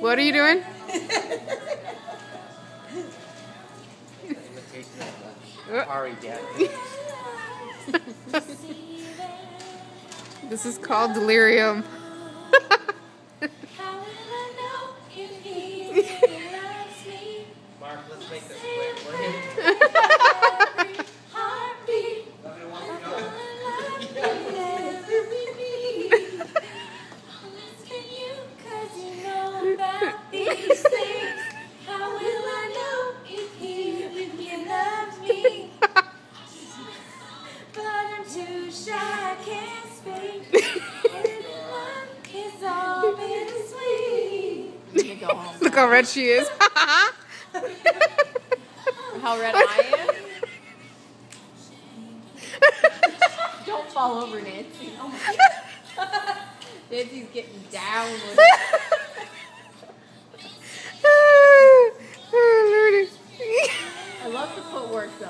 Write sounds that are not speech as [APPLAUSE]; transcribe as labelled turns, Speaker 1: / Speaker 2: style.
Speaker 1: What are you doing?
Speaker 2: Imitation of the Ari
Speaker 1: This is called delirium.
Speaker 3: How will I know if he really loves me?
Speaker 2: Mark, let's make this quick.
Speaker 1: Look how red she is. [LAUGHS]
Speaker 4: how red I am? Don't fall over, Nancy. Oh [LAUGHS] Nancy's getting down with. [LAUGHS] Oh, I love the footwork, though.